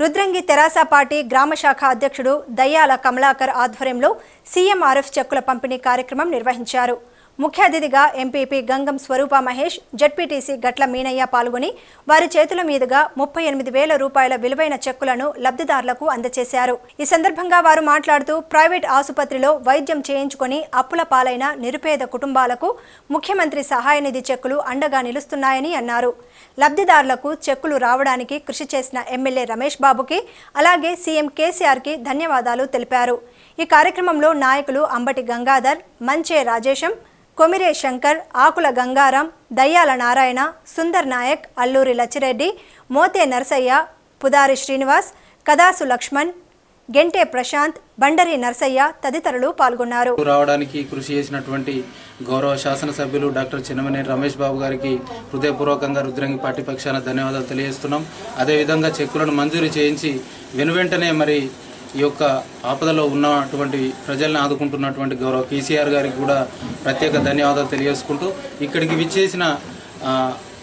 రుద్రంగి తెరాస party గ్రామ శాఖ అధ్యక్షుడు దయ్యాల కమలాకర్ ఆధ్వర్యంలో సీఎంఆర్ఎఫ్ చెక్కుల పంపిణీ కార్యక్రమం నిర్వహించారు. ముఖ్య అతిథిగా ఎంపీపీ గంగం స్వరూప మహేష్ జడ్పీటీసీ గట్ల మీనయ్య పాల్గొని వారి చేతుల మీదుగా ముప్పై ఎనిమిది వేల రూపాయల విలువైన చెక్కులను లబ్ధిదారులకు అందజేశారు ఈ సందర్భంగా వారు మాట్లాడుతూ ప్రైవేట్ ఆసుపత్రిలో వైద్యం చేయించుకొని అప్పుల పాలైన నిరుపేద కుటుంబాలకు ముఖ్యమంత్రి సహాయ నిధి చెక్కులు అండగా నిలుస్తున్నాయని అన్నారు. లబ్ధిదారులకు చెక్కులు రావడానికి కృషి చేసిన ఎమ్మెల్యే రమేష్ బాబుకి అలాగే సీఎం కేసీఆర్కి ధన్యవాదాలు తెలిపారు. ఈ కార్యక్రమంలో నాయకులు అంబటి గంగాధర్ మంచే రాజేశం కొమిరే శంకర్ ఆకుల గంగారాం దయ్యాల నారాయణ సుందర్ నాయక్ అల్లూరి లచ్చిరెడ్డి మోతే నరసయ్య పుదారి శ్రీనివాస్ కదాసు లక్ష్మణ్ గెంటే ప్రశాంత్ బండరి నర్సయ్య తదితరులు పాల్గొన్నారు. రావడానికి కృషి చేసినటువంటి గౌరవ శాసనసభ్యులు డాక్టర్ చిన్నమనేని రమేష్ బాబు గారికి హృదయపూర్వకంగా రుద్రంగి పార్టీ పక్షాన ధన్యవాదాలు తెలియజేస్తున్నాం. అదేవిధంగా చెక్కులను మంజూరు చేయించి వెనువెంటనే మరి ఈ యొక్క ఆపదలో ఉన్నటువంటి ప్రజల్ని ఆదుకుంటున్నటువంటి గౌరవ కేసీఆర్ గారికి కూడా ప్రత్యేక ధన్యవాదాలు తెలియజేసుకుంటూ ఇక్కడికి విచ్చేసిన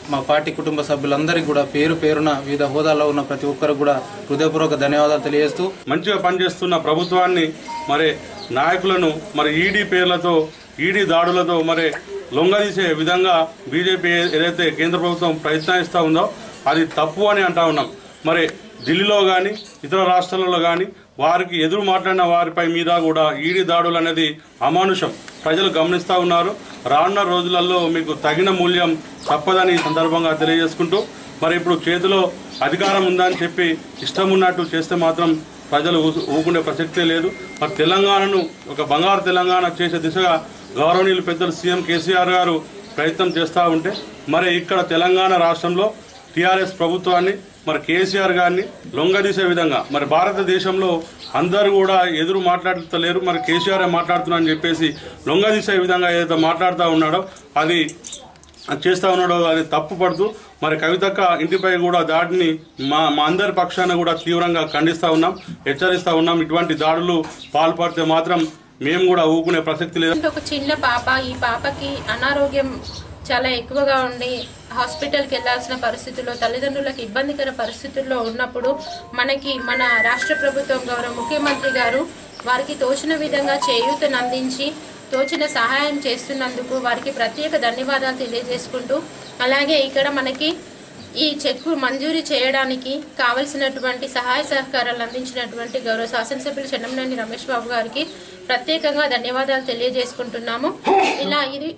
మా పార్టీ కుటుంబ సభ్యులందరికీ కూడా పేరు పేరున వివిధ హోదాల్లో ఉన్న ప్రతి ఒక్కరికి కూడా హృదయపూర్వక ధన్యవాదాలు తెలియజేస్తూ మంచిగా పనిచేస్తున్న ప్రభుత్వాన్ని మరి నాయకులను మరి ఈడీ పేర్లతో ఈడీ దాడులతో మరి లొంగదీసే విధంగా బీజేపీ ఏదైతే కేంద్ర ప్రభుత్వం ప్రయత్నిస్తూ ఉందో అది తప్పు అని అంటా ఉన్నాం. మరి ఢిల్లీలో కానీ ఇతర రాష్ట్రాలలో కానీ వారికి ఎదురు మాట్లాడిన వారిపై మీద కూడా ఈడీ దాడులు అనేది అమానుషం. ప్రజలు గమనిస్తూ ఉన్నారు. రానున్న రోజులలో మీకు తగిన మూల్యం తప్పదని సందర్భంగా తెలియజేసుకుంటూ మరి ఇప్పుడు చేతిలో అధికారం ఉందని చెప్పి ఇష్టం ఉన్నట్టు చేస్తే మాత్రం ప్రజలు ఊ- ప్రసక్తే లేదు. మరి తెలంగాణను ఒక బంగారు తెలంగాణ చేసే దిశగా గౌరవనీయులు పెద్దలు సీఎం కేసీఆర్ గారు ప్రయత్నం చేస్తూ ఉంటే మరి ఇక్కడ తెలంగాణ రాష్ట్రంలో టీఆర్ఎస్ ప్రభుత్వాన్ని మరి కేసీఆర్ గారిని లొంగదీసే విధంగా మరి భారతదేశంలో అందరూ కూడా ఎదురు మాట్లాడతలేరు మరి కేసీఆర్ మాట్లాడుతున్నా అని చెప్పేసి లొంగదీసే విధంగా ఏదైతే మాట్లాడుతూ ఉన్నాడో అది చేస్తూ ఉన్నాడో అది తప్పు పడుతూ మరి కవితక్క ఇంటిపై కూడా దాడిని మా మా అందరి పక్షాన కూడా తీవ్రంగా ఖండిస్తూ ఉన్నాం హెచ్చరిస్తూ ఉన్నాం. ఇటువంటి దాడులు పాల్పడితే మాత్రం మేము కూడా ఊకునే ప్రసక్తి లేదు. ఒక చిన్న పాప ఈ పాపకి అనారోగ్యం చాలా ఎక్కువగా ఉండి హాస్పిటల్కి వెళ్ళాల్సిన పరిస్థితుల్లో తల్లిదండ్రులకు ఇబ్బందికర పరిస్థితుల్లో ఉన్నప్పుడు మనకి మన రాష్ట్ర ప్రభుత్వం గౌరవ ముఖ్యమంత్రి గారు వారికి తోచిన విధంగా చేయూతను అందించి తోచిన సహాయం చేస్తున్నందుకు వారికి ప్రత్యేక ధన్యవాదాలు తెలియజేసుకుంటూ అలాగే ఇక్కడ మనకి ఈ చెక్కు మంజూరు చేయడానికి కావలసినటువంటి సహాయ సహకారాలు అందించినటువంటి గౌరవ శాసనసభ్యులు చెన్నంనేని రమేష్ బాబు గారికి ప్రత్యేకంగా ధన్యవాదాలు తెలియజేసుకుంటున్నాము. ఇలా ఇది